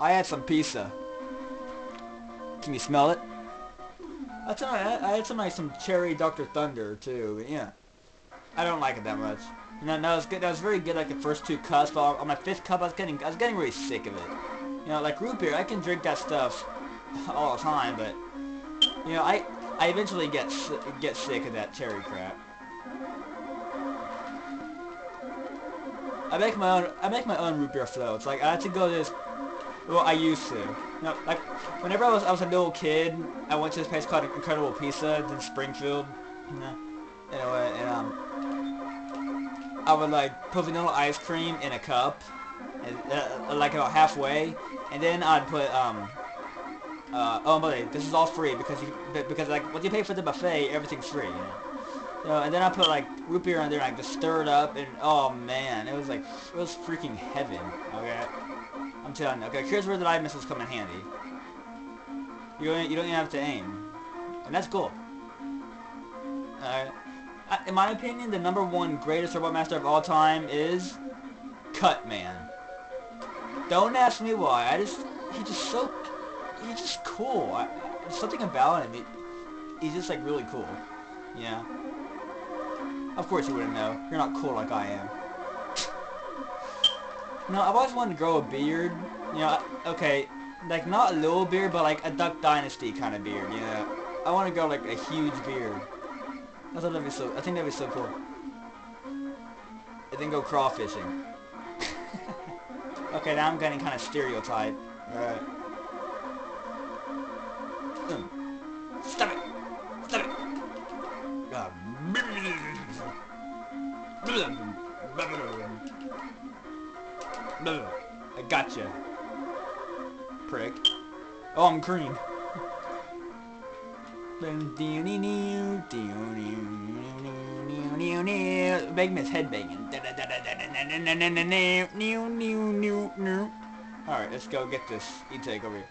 I had some pizza. Can you smell it? That's all right. I had some like some cherry Dr. Thunder too. Yeah. I don't like it that much. No, no, it was good. That was very good. Like the first two cups, but on my fifth cup, I was getting, I was getting really sick of it. You know, like root beer, I can drink that stuff all the time, but you know, I, I eventually get get sick of that cherry crap. I make my own, I make my own root beer floats. Like I had to go to this. Well, I used to. Know, like whenever I was, I was a little kid, I went to this place called Incredible Pizza in Springfield. You know, anyway, and um. I would like put vanilla ice cream in a cup, and, uh, like about halfway, and then I'd put um. Uh, oh, by the way, this is all free because you because like when you pay for the buffet, everything's free. You know? And then I put like root beer in there, and I just stir it up, and oh man, it was like it was freaking heaven. Okay, I'm telling you. Okay, here's where the dive missiles come in handy. You don't you don't even have to aim, and that's cool. Alright. In my opinion, the number one greatest robot master of all time is Cutman. Don't ask me why. I just he's just so he's just cool. I, there's something about him. He, he's just like really cool. Yeah. Of course you wouldn't know. You're not cool like I am. No, I've always wanted to grow a beard. You know, okay, like not a little beard, but like a Duck Dynasty kind of beard. You know, I want to grow like a huge beard. I thought that'd be so. I think that'd be so cool. And then go crawfishing. okay, now I'm getting kind of stereotyped. Alright. Mm. Stop it! Stop it! Ah, I gotcha. Prick. Oh, I'm green. Make me his head banging. Alright, let's go get this E-Tank over here.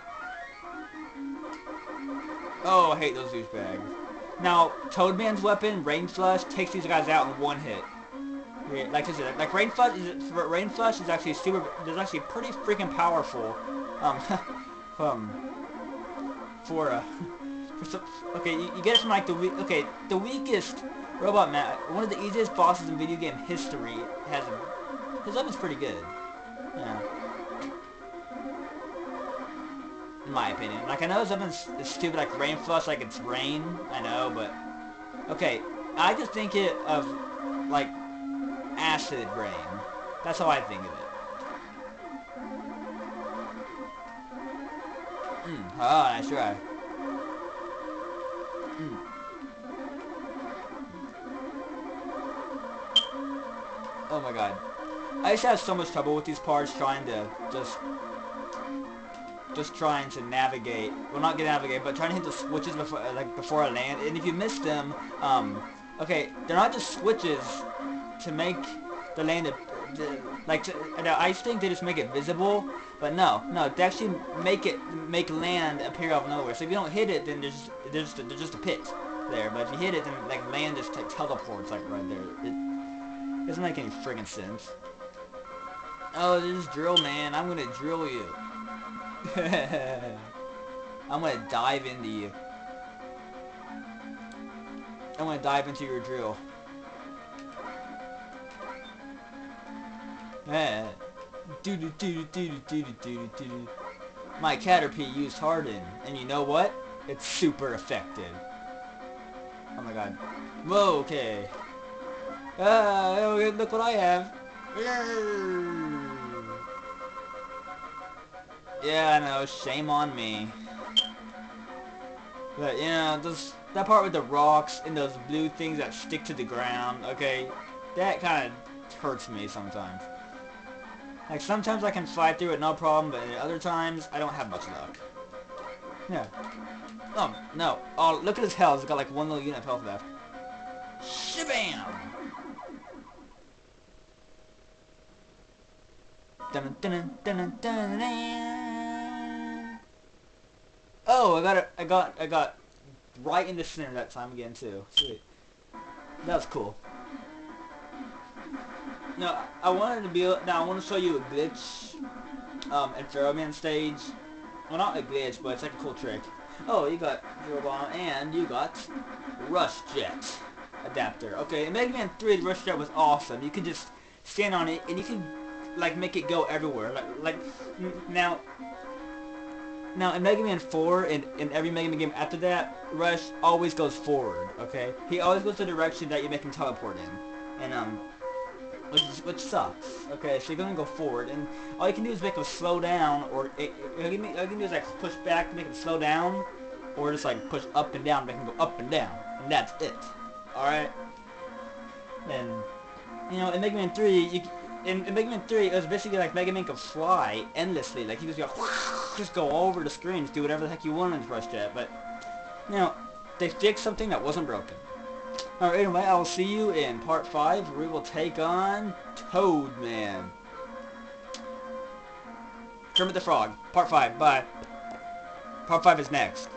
Oh, I hate those douchebags. Now, Toadman's weapon, Rain Flush, takes these guys out in one hit. Like I said, like Rain Flush is Rain Flush is actually super. Is actually pretty freaking powerful. Um, um, for uh, for some, okay, you, you get it from like the weak. Okay, the weakest robot man, one of the easiest bosses in video game history has his weapon's pretty good. Yeah. In my opinion. Like I know his weapon's is stupid, like Rain Flush, like it's rain. I know, but okay, I just think it of like acid rain. That's how I think of it. Mm. Oh, nice try. Mm. Oh my god. I just have so much trouble with these parts trying to just just trying to navigate well not get navigate but trying to hit the switches before like before I land and if you miss them um okay they're not just switches to make the land the, like to, I think they just make it visible. But no no they actually make it make land appear out of nowhere. So if you don't hit it then there's there's just, there's just a pit there. But if you hit it then like land just teleports like right there. It doesn't make any friggin' sense. Oh this drill man. I'm gonna drill you. I'm gonna dive into you. I'm gonna dive into your drill My Caterpie used Harden, and you know what? It's super effective. Oh my god. Whoa, okay. Ah, oh, look what I have. Yeah, I know, shame on me. But, you know, those, that part with the rocks and those blue things that stick to the ground, okay, that kind of hurts me sometimes. Like, sometimes I can fight through it, no problem, but other times, I don't have much luck. Yeah. Oh, no. Oh, look at his health. He's got like one little unit of health left. Shabam! Dun, dun, dun, dun, dun. Oh, I got it. I got. I got right in the center that time again too. Sweet. That was cool. No, I wanted to be. Now I want to show you a glitch. um, Inferno Man stage. Well, not a glitch, but it's like a cool trick. Oh, you got Zero Bomb, and you got Rush Jet adapter. Okay, in Mega Man 3, the Rush Jet was awesome. You could just stand on it, and you could, like, make it go everywhere. Like, like now, now in Mega Man 4, and in every Mega Man game after that, Rush always goes forward, okay? He always goes the direction that you make him teleport in. And, um, which, which sucks. Okay, so you're gonna go forward, and all you can do is make him slow down, or it, all, you can, all do is like push back to make him slow down, or just like push up and down to make him go up and down, and that's it. All right. And you know, in Mega Man 3, you, in, in Mega Man 3, it was basically like Mega Man could fly endlessly, like he was go just go over the screens, do whatever the heck you want in Rush Jet, but you know, they fixed something that wasn't broken. Alright, anyway, I will see you in part 5 where we will take on Toadman. Kermit the Frog, part 5, bye. Part 5 is next.